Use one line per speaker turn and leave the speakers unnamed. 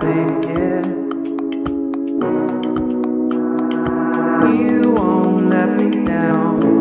think. You won't let me down.